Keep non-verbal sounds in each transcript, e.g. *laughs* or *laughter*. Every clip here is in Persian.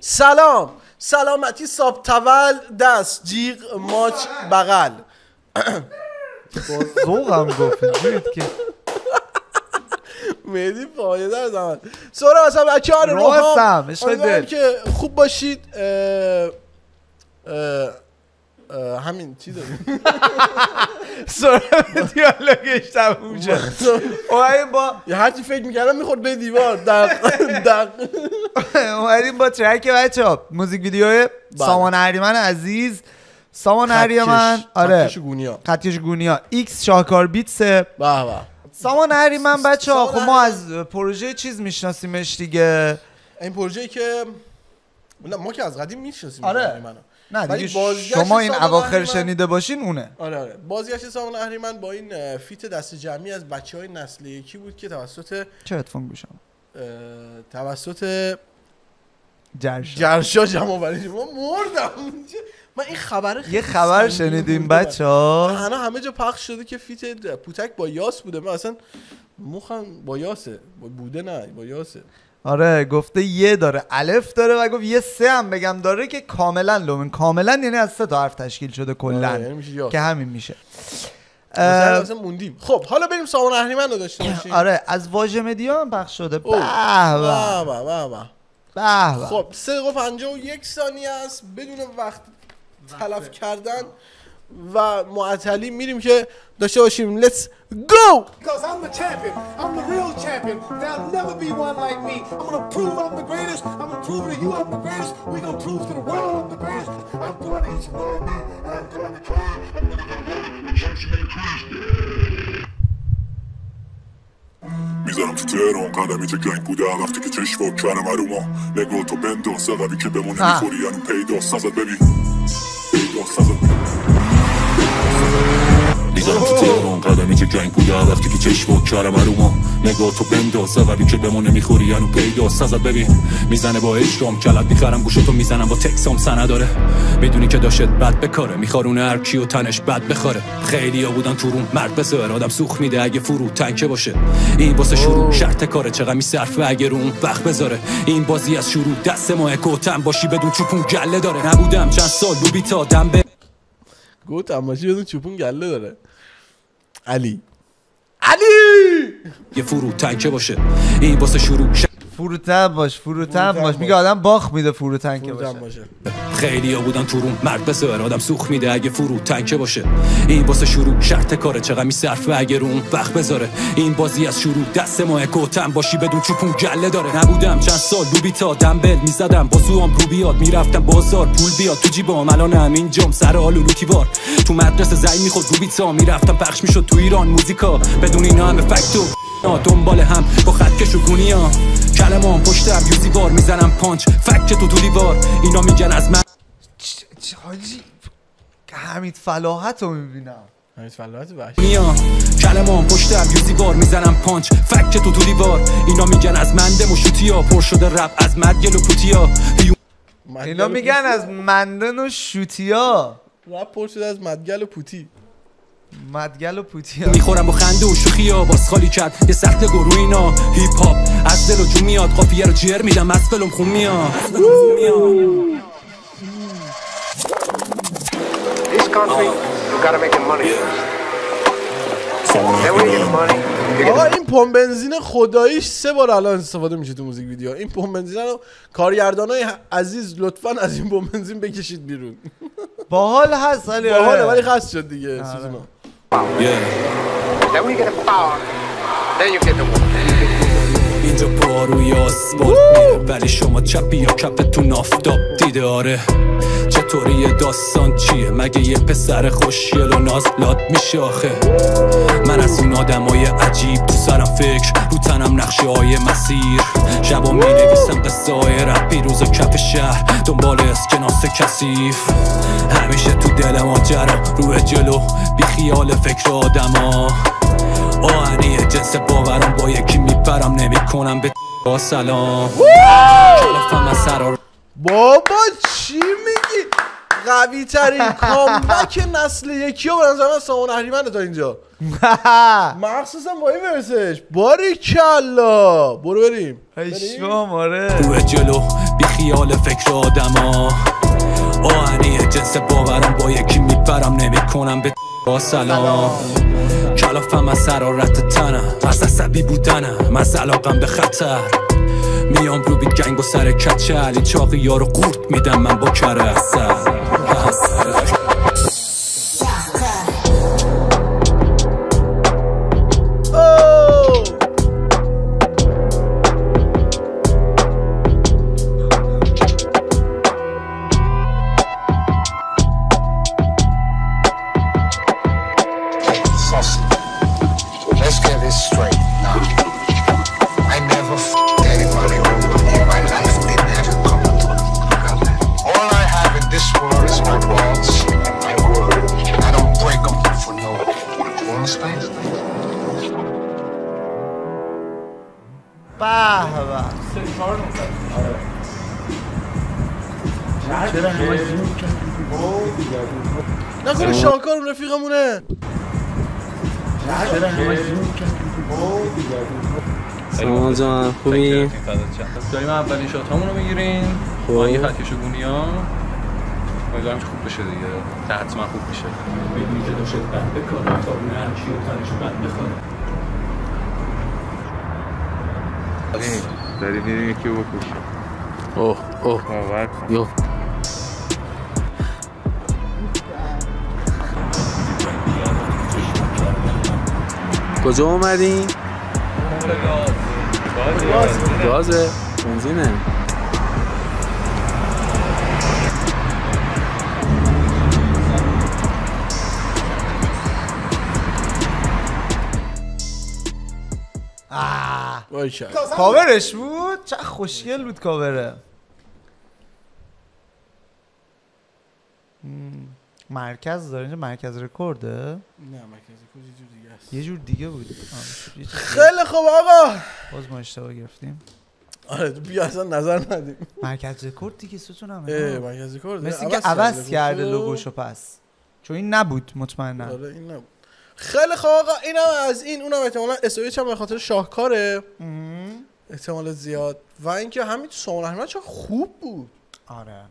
سلام. سلامتی ساب تول دست جیغ ماچ بغل. ذوقم گفت اینجوریه که. مهدی فایده در زمان. سورا اصلا بچه ها دل. که خوب باشید. اه، اه، همین چی داریم سرعت دیالوگش تموم شد. اومدیم با یه هرچی فکر می‌کردم می‌خورد به دیوار. دق دق. اومدیم با track بچه ها. موزیک ویدیو سامان اهریمن عزیز. سامان اهریمن آره. خطکش گونیا. خطکش گونیا. ایکس شاهکار بیتسه به به. سامان اهریمن بچه ها. خب ما از پروژه چیز میشناسیمش دیگه. این پروژه‌ای که ما که از قدیم می‌شناسیم آره. نه ولی دیگه شما این اواخر شنیده باشین اونه. آره آره. بازگشت سامان اهریمن با این feat دست جمعی از بچه های نسل یکی بود که توسط چه هدفون گوشم توسط جرش جرشا جمع شد. ما مردم. من این خبر یه خبر شنیدیم. بچه ها. همه همه جا پخش شده که فیت پوتک با یاس بوده. من اصلا مخم با یاسه. با بوده نه با یاسه. آره گفته یه داره. الف داره و گفت یه سه هم بگم. داره که کاملا لومن. کاملا یعنی از سه تا حرف تشکیل شده آره، یعنی کلا میشه یاس که همین میشه. موندیم. خب حالا بریم سامان اهریمن رو داشته باشیم. آره از واژه مدیا هم پخش شده. به. به. خب سه دقیقه و یک ثانیه است. بدون وقت تلف کردن. و معطلی میریم که داشته باشیم let's go Because I'm the champion. I'm the real champion. There'll never be one like me. I'm gonna prove I'm the greatest. I'm gonna prove to you I'm the greatest. We're gonna prove to the world I'm the greatest. I'm doing it each and every day, and I'm doing it twice. میذارم تو تهران قدمی که جنگ بوده وقتی که چشم و کرم اروما نگاه تو بنداز عقبی که بمونه آه. میخوری یعنی پیدا سازت ببین پیدا سازت ببین می‌ذارم تو تهران. قدمی که جنگ بوده وقتی که چشم و کرم اروما نگاه تو بنداز عقبی که بمونه می‌خوری یعنی پیدا سازت ببین می‌زنه با عشقم کلت می‌خرم گوشتو می‌زنم با تکسام سنه داره. می‌دونی که داشت بد بکاره. میخارونه هر کیو تنش بد بخوره. خیلی ها بودن تو روم مرد بسار آدم سوخ میده اگه فرو تنکه باشه. این واسه شروع شرط کاره. چقدر می صرفه اگه رو اون وقت بذاره. این بازی از شروع دست ماه کوتم باشی بدون چوپون گله داره. نبودم چند سال لوبی تا دم به گفت تماشی بدون چوپون گله داره؟ علی. علی! یه فرو تنکه باشه. این واسه شروع فروتن باش فروتن فروتن باش. میگه آدم باخ میده فروتن که باشه. باشه. خیلی ها بودن تو روم مرد بسار آدم سوخ میده اگه فرو تنکه باشه. این واسه شروع شرط کاره چقدر می صرفه اگه رو اون وقت بذاره. این بازی از شروع دست ماه کوتم باشی بدون چوپون گله داره. نبودم چند سال لوبی تا دنبل می‌زدم. با زوام رو بیاد می‌رفتم بازار پول بیاد. تو جیبام الانم اینجام سر حال و لوتیوار تو مدرسه زنگ می‌خورد روبیتا می‌رفتم پخش می‌شد تو ایران موزیکا. بدون اینا همه فکتو دنبال هم با خطکش و گونی ها کلمام پشتم یوزی بار می‌زنم پانچ. فکت تو تو دیوار اینا میگن از من. حاجی حمید فلاحت رو می‌بینم میام کلمام پشتم یوزی بار می‌زنم پانچ. فکت تو تو دیوار اینا میگن از مندم و شوتیا پر شده رپ از مدگل و پوتیا اینا میگن از مندن و شوتیا. رپ پر شده از مدگل و پوتی مدگل و پوتیا می‌خورم با خنده و شوخیا باز خالی کرد. یه سخت گروه اینا هیپ هاپ از دل و جو میاد. قافیه رو جر میدم. از فلم خون میاد. This country, you gotta make money. آقا این پمپ بنزین خداییش سه بار الان استفاده میشه تو موزیک ویدیو. این پمپ بنزین رو کارگردان های عزیز لطفا از این پمپ بنزین بکشید بیرون. باحال هست ولی باحاله آره. ولی خاص شد دیگه سوزونا then when you get the power, then you get the money. اینجا باروی آسفالت میره ولی شما چپی یا کپتون آفتاب دیده آره. چطوری داستان چیه؟ مگه یه پسر خوشیل و نازلات میشه آخه؟ من از اون آدمای عجیب تو سرم فکر رو تنم نقشه های مسیر. شبا می نویسم قصه های رپ پیروز کف شهر دنبال اسکناس کثیف. همیشه تو دل ماجرا رو جلو بی خیال فکر آدما. آهنی جنس باورم با یکی میپرم نمی کنم به سلام. کلافم از سرار بابا چی میگی؟ قوی ترین *laughs* کامبک نسل یکی ها به نظر من سامان اهریمنه تا اینجا. *laughs* مخصوصا با این ورسش باری کلا برو بریم؟ شما آره. رو جلو بی خیال فکر آدما. آهنی جنس باورم با یکی میپرم. نمی کنم به با سلام. کلافم از حرارت تنم از عصبی بودنم از علاقم به خطر. میام رو بی گنگ و سر کچه علی چاقی یارو قورت میدم من با کره. Saucy. Let's get this straight now. Understand? به به نکنه شاکار اون رفیقمونه سلام جان خوبی؟ داریم اولین شات رو می‌گیریم خب. با یه فتیش گونی ها امیدوارم خوب بشه دیگه. تا حتما خوب میشه. بدونی که داشت بد بکاره تا اون هر چی تنش بد بخوره داری میریم یکی بکشیم اوه اوه. باور کن. یو. کجا اومدین؟ گازه. بنزینه. کاورش بود؟ چه خوشگل بود کاوره. مرکز داره. اینجا مرکز رکورده؟ نه مرکز کجا جور دیگه است. یه جور دیگه بود. یه. خیلی خوب آقا. باز ما اشتباه گرفتیم. آره تو بیا اصلا نظر ندیم. مرکز رکورد دیگه ستون هم مرکز کار مثل اینکه عوض کرده لوگوشو پس. چون این نبود مطمئنا آره این نبود. خیلی خوب آقا اینم از این اونم احتمالا اسویچ هم به خاطر شاهکاره. احتمال زیاد. و اینکه همین سامان احمد چه خوب بود. آره.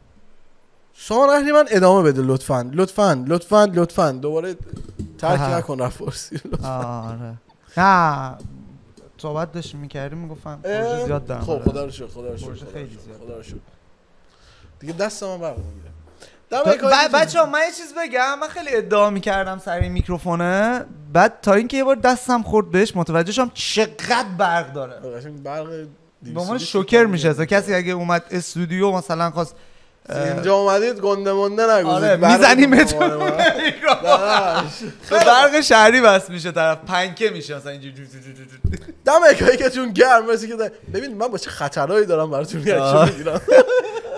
سامان اهریمن ادامه بده لطفا. لطفا لطفا لطفا. دوباره ترک. نکن رفت فارسی آره. نه. صحبت داشتیم می‌کردیم می‌گفتم پروژه زیاد دارم خب آره. خدا رو شکر خدا رو شکر خیلی زیاد. خدا رو شکر. دیگه دست من برق می‌گیره بچه من یه چیز بگم. من خیلی ادعا می‌کردم سر این میکروفونه. بعد تا اینکه یه بار دستم خورد بهش متوجه شدم چقدر برق داره. برق به عنوان شوکر میشه. کسی اگه اومد استودیو مثلا خواست اینجا اومدید گنده مونده نگوزید آره برق میزنیمت مامان من. داداش. به برق شهری بس میشه طرف. پنکه میشه مثلا اینجوری. دم که چون گرم. مرسی که. ببین من با چه خطرهایی دارم براتون. ریاکشن می‌گیرم. *laughs*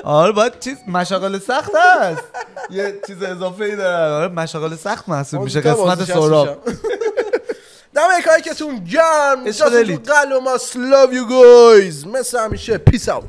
آره باید چیز مشاغل سخت هست. یه چیز اضافه ای داره آره مشاغل سخت محسوب میشه. قسمت سراب دم اکایی که تون گرم. دلید. تو قلب ما love you guys. مثل همیشه. پیس اوت